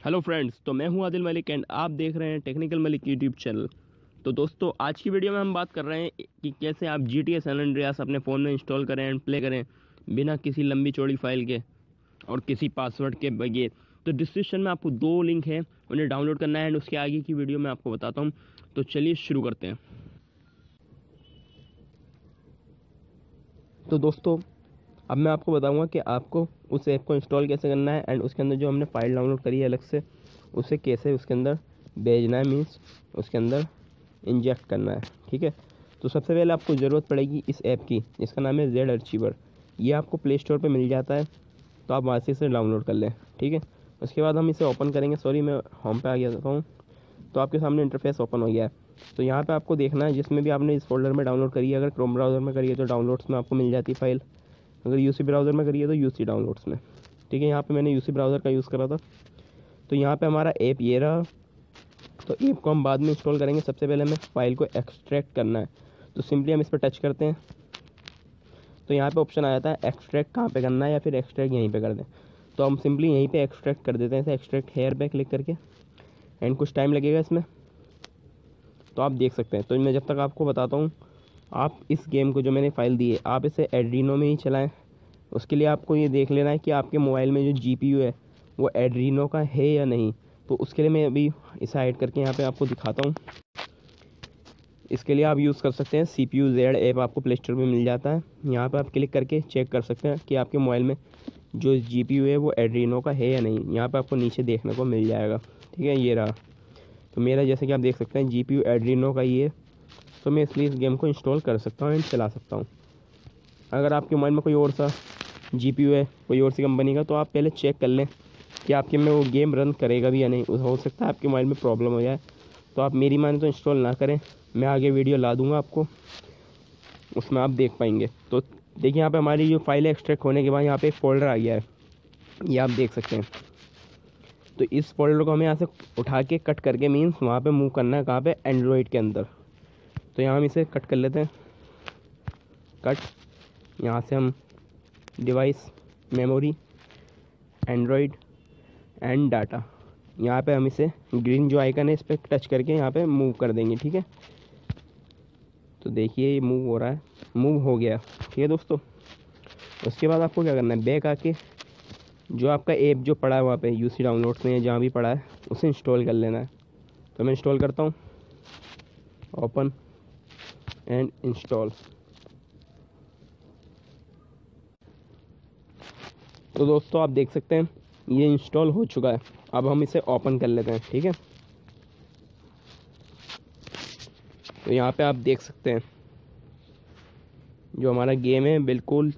Hello friends तो मैं हूँ आदिल मलिक एंड आप देख रहे हैं टेक्निकल मलिक यूट्यूब चैनल तो दोस्तों, आज की वीडियो में हम बात कर रहे हैं कि कैसे आप जी टी एस एंड्रियास अपने फ़ोन में इंस्टॉल करें एंड प्ले करें बिना किसी लंबी चौड़ी फ़ाइल के और किसी पासवर्ड के बगैर. तो डिस्क्रिप्शन में आपको दो लिंक है, उन्हें डाउनलोड करना है एंड उसके आगे की वीडियो में आपको बताता हूँ. तो चलिए शुरू करते हैं. तो दोस्तों अब मैं आपको बताऊँगा कि आपको उस ऐप को इंस्टॉल कैसे करना है एंड उसके अंदर जो हमने फ़ाइल डाउनलोड करी है अलग से, उसे कैसे उसके अंदर भेजना है मीन्स उसके अंदर इंजेक्ट करना है, ठीक है? तो सबसे पहले आपको ज़रूरत पड़ेगी इस ऐप की, जिसका नाम है जेड अर्चीवर ये आपको प्ले स्टोर पर मिल जाता है तो आप वहाँ से इसे डाउनलोड कर लें, ठीक है? उसके बाद हम इसे ओपन करेंगे। सॉरी मैं होम पे आ गया हूँ तो आपके सामने इंटरफेस ओपन हो गया है। तो यहाँ पे आपको देखना है, जिसमें भी आपने इस फोल्डर में डाउनलोड करी है, अगर क्रोम ब्राउज़र में करिए तो डाउनलोड्स में आपको मिल जाती है फ़ाइल अगर यूसी ब्राउज़र में करिए तो यूसी डाउनलोड्स में। ठीक है, यहाँ पे मैंने यूसी ब्राउज़र का यूज़ करा था। तो यहाँ पे हमारा ऐप ये रहा। तो ऐप को हम बाद में इंस्टॉल करेंगे। सबसे पहले हमें फ़ाइल को एक्सट्रैक्ट करना है। तो सिंपली हम इस पर टच करते हैं। तो यहाँ पे ऑप्शन आ जाता है एक्सट्रैक्ट कहाँ पे करना है या फिर एक्सट्रैक्ट यहीं पे कर दें। तो हम सिंपली यहीं पे एक्सट्रैक्ट कर देते हैं ऐसे एक्सट्रैक्ट हेयर पे क्लिक करके। एंड कुछ टाइम लगेगा इसमें। तो आप देख सकते हैं। तो मैं जब तक आपको बताता हूँ आप इस गेम को जो मैंने फ़ाइल दी है, आप इसे एड्रीनो में ही चलाएँ। उसके लिए आपको ये देख लेना है कि आपके मोबाइल में जो जीपीयू है, वो एड्रीनो का है या नहीं। तो उसके लिए मैं अभी इसे ऐड करके यहाँ पे आपको दिखाता हूँ। इसके लिए आप यूज़ कर सकते हैं C P U Z app आपको प्ले स्टोर में मिल जाता है। यहाँ पर आप क्लिक करके चेक कर सकते हैं कि आपके मोबाइल में जो जी पी यू है, वो एड्रीनो का है या नहीं। यहाँ पर आपको नीचे देखने को मिल जाएगा। ठीक है, ये रहा। तो मेरा जैसे कि आप देख सकते हैं जी पी यू एड्रीनो का ही है। तो मैं इसलिए इस गेम को इंस्टॉल कर सकता हूँ एंड चला सकता हूँ। अगर आपके मोबाइल में कोई और सा जी पी यू है, कोई और सी कंपनी का तो आप पहले चेक कर लें कि आपके में वो गेम रन करेगा भी या नहीं। हो सकता है आपके मोबाइल में प्रॉब्लम हो जाए। तो आप मेरी माने तो इंस्टॉल ना करें। मैं आगे वीडियो ला दूँगा आपको। उसमें आप देख पाएँगे। तो देखिए यहाँ पे हमारी जो फ़ाइल एक्सट्रैक्ट होने के बाद यहाँ पे एक फ़ोल्डर आ गया है। ये आप देख सकते हैं। तो इस फोल्डर को हमें यहाँ से उठा के कट करके मीन्स वहाँ पे मूव करना है कहाँ पे? एंड्रॉयड के अंदर। तो यहाँ हम इसे कट कर लेते हैं। कट यहाँ से हम device memory Android and data यहाँ पे हम इसे ग्रीन जो आइकन है, इस पर टच करके यहाँ पे मूव कर देंगे, ठीक है? तो देखिए, ये मूव हो रहा है। मूव हो गया। ठीक है दोस्तों? उसके बाद आपको क्या करना है? बैक आके जो आपका ऐप जो पड़ा है वहाँ पे यूसी डाउनलोड्स में जहाँ भी पड़ा है, उसे इंस्टॉल कर लेना है। तो मैं इंस्टॉल करता हूँ। ओपन एंड इंस्टॉल तो दोस्तों, आप देख सकते हैं, ये इंस्टॉल हो चुका है। अब हम इसे ओपन कर लेते हैं, ठीक है? तो यहाँ पे आप देख सकते हैं, जो हमारा गेम है, बिल्कुल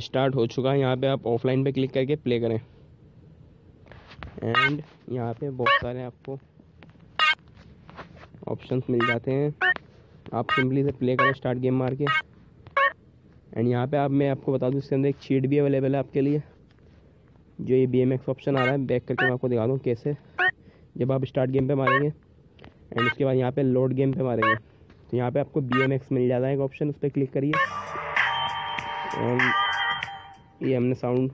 स्टार्ट हो चुका है। यहाँ पे आप ऑफलाइन पे क्लिक करके प्ले करें। एंड यहाँ पे बहुत सारे आपको ऑप्शंस मिल जाते हैं। आप सिंपली से प्ले करें स्टार्ट गेम मार के। एंड यहाँ पे आप, मैं आपको बता दूँ, इसके अंदर एक चीट भी अवेलेबल है आपके लिए। जो ये बी एम एक्स ऑप्शन आ रहा है बैक करके मैं आपको दिखा दूँ कैसे। जब आप स्टार्ट गेम पे मारेंगे एंड उसके बाद यहाँ पे लोड गेम पे मारेंगे। तो यहाँ पे आपको बी एम एक्स मिल जाता है एक ऑप्शन उस पर क्लिक करिए। एंड ये हमने साउंड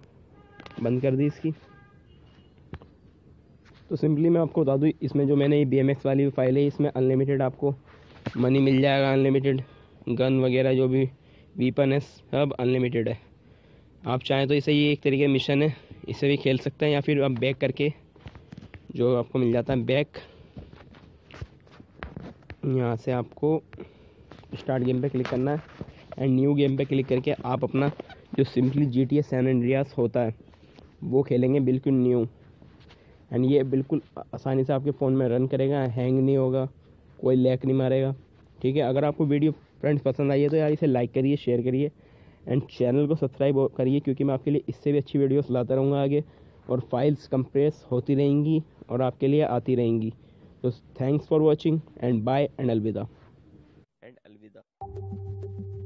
बंद कर दी इसकी। तो सिंपली मैं आपको बता दूँ, इसमें जो मैंने ये बी एम एक्स वाली फ़ाइल है, इसमें अनलिमिटेड आपको मनी मिल जाएगा अनलिमिटेड गन वगैरह जो भी वीपन है, सब अनलिमिटेड है। आप चाहें तो इसे ये एक तरीके का मिशन है, इसे भी खेल सकते हैं या फिर आप बैक करके जो आपको मिल जाता है बैक यहाँ से आपको स्टार्ट गेम पे क्लिक करना है एंड न्यू गेम पे क्लिक करके आप अपना जो simply G T San Andreas होता है, वो खेलेंगे बिल्कुल न्यू एंड ये बिल्कुल आसानी से आपके फ़ोन में रन करेगा हैंग नहीं होगा, कोई लैक नहीं मारेगा। ठीक है? अगर आपको वीडियो फ्रेंड्स पसंद आई है तो यार इसे लाइक करिए शेयर करिए एंड चैनल को सब्सक्राइब करिए क्योंकि मैं आपके लिए इससे भी अच्छी वीडियोस लाता रहूँगा आगे और फाइल्स कंप्रेस होती रहेंगी और आपके लिए आती रहेंगी। तो thanks for watching and bye and अलविदा। एंड अलविदा।